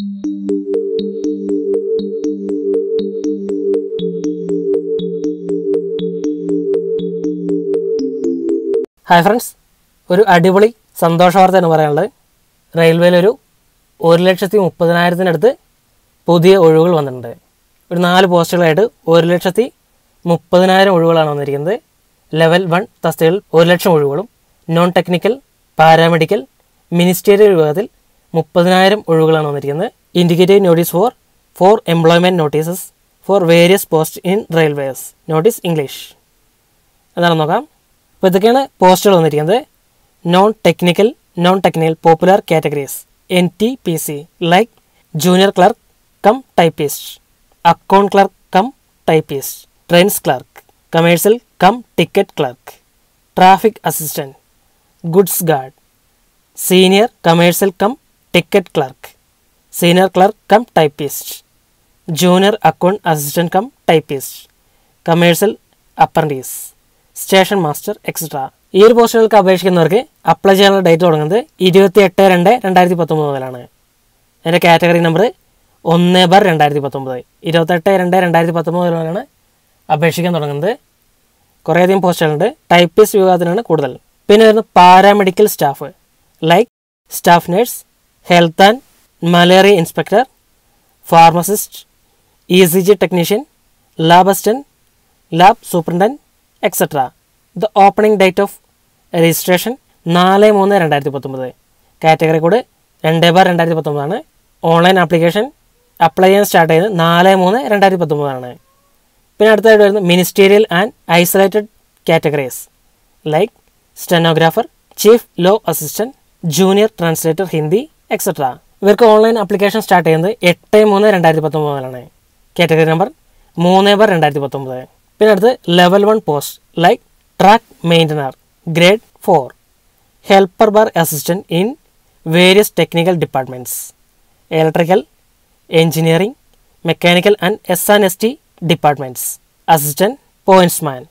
Hi friends ഒരു അടിപൊളി സന്തോഷ വാർത്തയാണ് പറയാനുള്ളത്. റെയിൽവേയിൽ ഒരു ലക്ഷത്തി മുപ്പതിനായിരത്തിനടുത്ത് പുതിയ ഒഴിവുകൾ വന്നിട്ടുണ്ട്. ഒരു നാല് പോസ്റ്റുകളായിട്ട് ഒരു ലക്ഷത്തി മുപ്പതിനായിരം ഒഴിവുകളാണ് വന്നിരിക്കുന്നത്. ലെവൽ വൺ തസ്തികയിൽ ഒരു ലക്ഷം ഒഴിവുകളും നോൺ ടെക്നിക്കൽ പാരാമെഡിക്കൽ മിനിസ്റ്റീരിയൽ വിഭാഗത്തിൽ മുപ്പതിനായിരം ഒഴിവുകളാണ് വന്നിരിക്കുന്നത്. Indicative notice for for employment notices for various post in railways notice English അതാണ് നോക്കാം. അപ്പോൾ ഇതൊക്കെയാണ് പോസ്റ്റുകൾ വന്നിരിക്കുന്നത്. Non technical non technical popular categories N T P C like junior clerk cum typist account clerk cum typist trains clerk commercial cum ticket clerk traffic assistant goods guard senior commercial cum ticket clerk senior clerk cum typist junior account assistant cum typist commercial apprentice station master etcetera ഈ ഒരു പോസ്റ്റുകൾക്ക് അപേക്ഷിക്കുന്നവർക്ക് apply ചെയ്യാനുള്ള date തുടങ്ങുന്നത് ഇരുപത്തി എട്ട് രണ്ട് രണ്ടായിരത്തി പത്തൊമ്പത് മുതലാണ്. എന്റെ കാറ്റഗറി നമ്പർ ഒന്ന് ബാർ രണ്ടായിരത്തി പത്തൊമ്പത് ഇരുപത്തെട്ട് രണ്ട് രണ്ടായിരത്തി പത്തൊമ്പത് മുതലാണ് അപേക്ഷിക്കാൻ തുടങ്ങുന്നത്. കുറേയധികം പോസ്റ്റുകളുണ്ട് ടൈപ്പിസ്റ്റ് വിഭാഗത്തിനാണ് കൂടുതൽ. പിന്നെ വരുന്ന paramedical staff like staff nurse health and malaria inspector pharmacist E C G technician lab assistant lab superintendent etcetera the opening date of registration നാല് മൂന്ന് രണ്ടായിരത്തി പത്തൊമ്പത് കാറ്റഗറി കോഡ് രണ്ട് ബാർ രണ്ടായിരത്തി പത്തൊമ്പതാണ് ഓൺലൈൻ ആപ്ലിക്കേഷൻ അപ്ലൈ ചെയ്യാൻ സ്റ്റാർട്ട് ചെയ്തത് നാല് മൂന്ന് രണ്ടായിരത്തി പത്തൊമ്പതാണ് പിന്നെ അടുത്തായിട്ട് വരുന്നത് ministerial and isolated categories like stenographer chief law assistant junior translator Hindi etcetera ഇവർക്ക് ഓൺലൈൻ ആപ്ലിക്കേഷൻ സ്റ്റാർട്ട് ചെയ്യുന്നത് എട്ട് മൂന്ന് രണ്ടായിരത്തി പത്തൊമ്പത് മുതലാണ്. കാറ്റഗറി നമ്പർ മൂന്ന് ബാർ രണ്ടായിരത്തി പത്തൊമ്പത് പിന്നെ അടുത്ത് level one post like track maintainer grade four helper bar assistant in various technical departments electrical engineering mechanical and S and S T departments assistant pointsman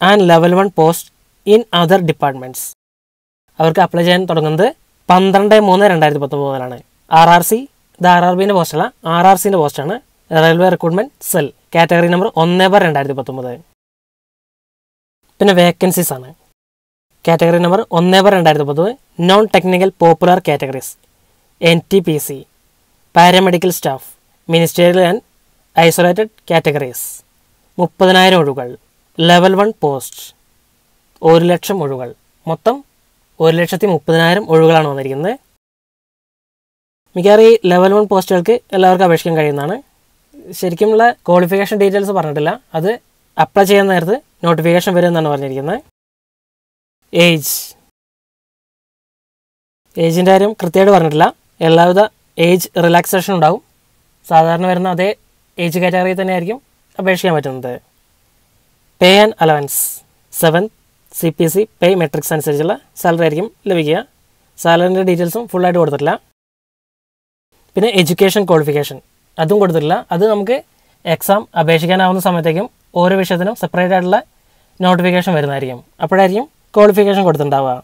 and level one post in other departments അവർക്ക് apply ചെയ്യാൻ തുടങ്ങുന്നത് പന്ത്രണ്ട് മൂന്ന് രണ്ടായിരത്തി പത്തൊമ്പത് മുതലാണ്. R R C ഇത് R R ബിന്റെ പോസ്റ്റല്ല ആർ ആർ സിന്റെ പോസ്റ്റാണ് railway recruitment cell category number ഒന്ന് ബാർ രണ്ടായിരത്തി പത്തൊമ്പത് പിന്നെ വേക്കൻസീസ് ആണ്. കാറ്റഗറി നമ്പർ ഒന്ന് ബാർ രണ്ടായിരത്തി പത്തൊമ്പത് non technical popular categories N T P C paramedical staff ministerial and isolated categories മുപ്പതിനായിരം ഒഴുകൾ ലെവൽ വൺ പോസ്റ്റ് ഒരു ലക്ഷം ഒഴുകൾ മൊത്തം ഒരു ലക്ഷത്തി മുപ്പതിനായിരം ഒഴിവുകളാണ് വന്നിരിക്കുന്നത്. മിക്കവാറും ഈ ലെവൽ വൺ പോസ്റ്റുകൾക്ക് എല്ലാവർക്കും അപേക്ഷിക്കാൻ കഴിയുന്നതാണ്. ശരിക്കുമുള്ള ക്വാളിഫിക്കേഷൻ ഡീറ്റെയിൽസ് പറഞ്ഞിട്ടില്ല. അത് അപ്ലൈ ചെയ്യുന്ന നേരത്ത് നോട്ടിഫിക്കേഷൻ വരും എന്നാണ് പറഞ്ഞിരിക്കുന്നത് ഏജ് ഏജിന്റെ കാര്യം കൃത്യമായിട്ട് പറഞ്ഞിട്ടില്ല. എല്ലാവിധ ഏജ് റിലാക്സേഷൻ ഉണ്ടാവും. സാധാരണ വരുന്ന അതേ ഏജ് കാറ്റഗറിയിൽ തന്നെയായിരിക്കും അപേക്ഷിക്കാൻ പറ്റുന്നത്. Pay and allowance seven C P C pay matrix അനുസരിച്ചുള്ള സാലറി ആയിരിക്കും ലഭിക്കുക. സാലറിന്റെ ഡീറ്റെയിൽസും ഫുള്ളായിട്ട് കൊടുത്തിട്ടില്ല. പിന്നെ എഡ്യൂക്കേഷൻ ക്വാളിഫിക്കേഷൻ അതും കൊടുത്തിട്ടില്ല. അത് നമുക്ക് എക്സാം അപേക്ഷിക്കാനാവുന്ന സമയത്തേക്കും ഓരോ വിഷയത്തിനും സെപ്പറേറ്റ് ആയിട്ടുള്ള നോട്ടിഫിക്കേഷൻ വരുന്നതായിരിക്കും. അപ്പോഴായിരിക്കും ക്വാളിഫിക്കേഷൻ കൊടുത്തിട്ടുണ്ടാവുക.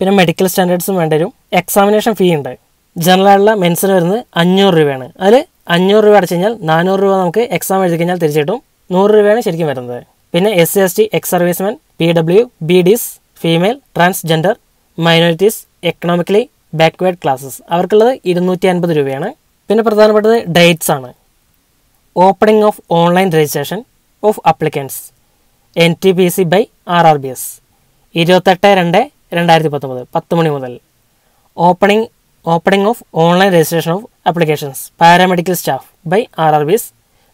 പിന്നെ മെഡിക്കൽ സ്റ്റാൻഡേർഡ്സും വേണ്ടി വരും. എക്സാമിനേഷൻ ഫീ ഉണ്ട്. ജനറൽ ആയിട്ടുള്ള മെൻസിന് വരുന്നത് അഞ്ഞൂറ് രൂപയാണ്. അതിൽ അഞ്ഞൂറ് രൂപ അടച്ചു കഴിഞ്ഞാൽ നാനൂറ് രൂപ നമുക്ക് എക്സാം എഴുതി കഴിഞ്ഞാൽ തിരിച്ചു കിട്ടും. നൂറ് രൂപയാണ് ശരിക്കും വരുന്നത്. പിന്നെ S C S T ex servicemen P W B Ds female transgender minorities economically backward classes അവർക്കുള്ളത് ഇരുന്നൂറ്റി അൻപത് രൂപയാണ്. പിന്നെ പ്രധാനപ്പെട്ടത് ഡേറ്റ്സ് ആണ്. Opening of online registration of applicants N T P C by R R B S ഇരുപത്തെട്ട് രണ്ട് രണ്ടായിരത്തി പത്തൊമ്പത് പത്ത് മണി മുതൽ. Opening opening of online registration of applications paramedical staff by R R B S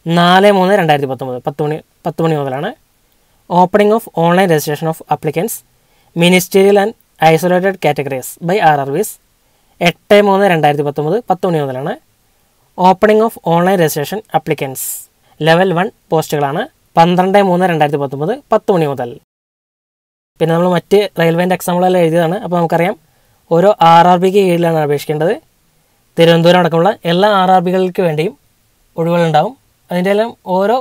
നാല് മൂന്ന് രണ്ടായിരത്തി പത്തൊമ്പത് പത്ത് മണി പത്ത് മണി മുതലാണ്. Opening of online registration of applicants ministerial and isolated categories by R R Bs എട്ട് മൂന്ന് രണ്ടായിരത്തി പത്തൊമ്പത് പത്ത് മണി മുതലാണ് opening of online registration applicants. Level one പോസ്റ്റുകളാണ് പന്ത്രണ്ട് മൂന്ന് രണ്ടായിരത്തി പത്തൊമ്പത് പത്ത് മണി മുതൽ. പിന്നെ നമ്മൾ മറ്റ് റെയിൽവേന്റെ എക്സാമുകളെല്ലാം എഴുതിയതാണ്. അപ്പോൾ നമുക്കറിയാം ഓരോ ആർ ആർ ബിക്ക് കീഴിലാണ് അപേക്ഷിക്കേണ്ടത്. തിരുവനന്തപുരം അടക്കമുള്ള എല്ലാ ആർ ആർ ബികൾക്ക് വേണ്ടിയും ഒഴിവുകളുണ്ടാവും. അതിന്റെ എല്ലാം ഓരോ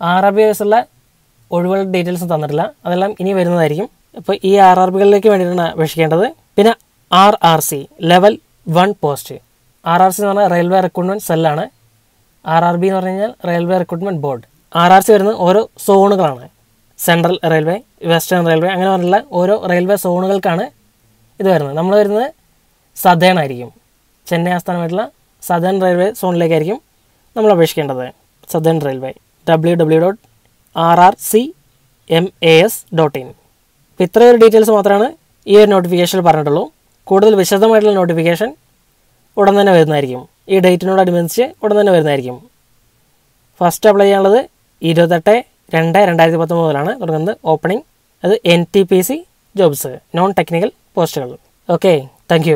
ആർ ആർ ബി വയസ്സുള്ള ഒഴിവുകളുടെ ഡീറ്റെയിൽസ് തന്നിട്ടില്ല. അതെല്ലാം ഇനി വരുന്നതായിരിക്കും. അപ്പോൾ ഈ ആർ ആർ ബികളിലേക്ക് വേണ്ടിയിട്ടാണ് അപേക്ഷിക്കേണ്ടത്. പിന്നെ R R C level one post R R C എന്ന് പറഞ്ഞാൽ റെയിൽവേ റിക്രൂട്ട്മെന്റ് സെല്ലാണ് ആർ ആർ ബി എന്ന് പറഞ്ഞു കഴിഞ്ഞാൽ railway recruitment board R R C വരുന്നത് ഓരോ സോണുകളാണ്. സെൻട്രൽ റെയിൽവേ വെസ്റ്റേൺ റെയിൽവേ അങ്ങനെ പറഞ്ഞുള്ള ഓരോ റെയിൽവേ സോണുകൾക്കാണ് ഇത് വരുന്നത്. നമ്മൾ വരുന്നത് സദേൺ ആയിരിക്കും. ചെന്നൈ ആസ്ഥാനമായിട്ടുള്ള സദേൺ റെയിൽവേ സോണിലേക്കായിരിക്കും നമ്മൾ അപേക്ഷിക്കേണ്ടത്. Southern railway W W dot R R C M A S dot in ഇത്രയൊരു details മാത്രമാണ് ഈ ഒരു നോട്ടിഫിക്കേഷനിൽ പറഞ്ഞിട്ടുള്ളൂ. കൂടുതൽ വിശദമായിട്ടുള്ള നോട്ടിഫിക്കേഷൻ ഉടൻ തന്നെ വരുന്നതായിരിക്കും. ഈ ഡേറ്റിനോടനുബന്ധിച്ച് ഉടൻ തന്നെ വരുന്നതായിരിക്കും. ഫസ്റ്റ് അപ്ലൈ ചെയ്യാനുള്ളത് ഇരുപത്തെട്ട് രണ്ട് രണ്ടായിരത്തി പത്തൊമ്പതിലാണ് തുടങ്ങുന്നത് ഓപ്പണിംഗ് അത് N T P C jobs non technical പോസ്റ്റുകൾ ഓക്കെ താങ്ക്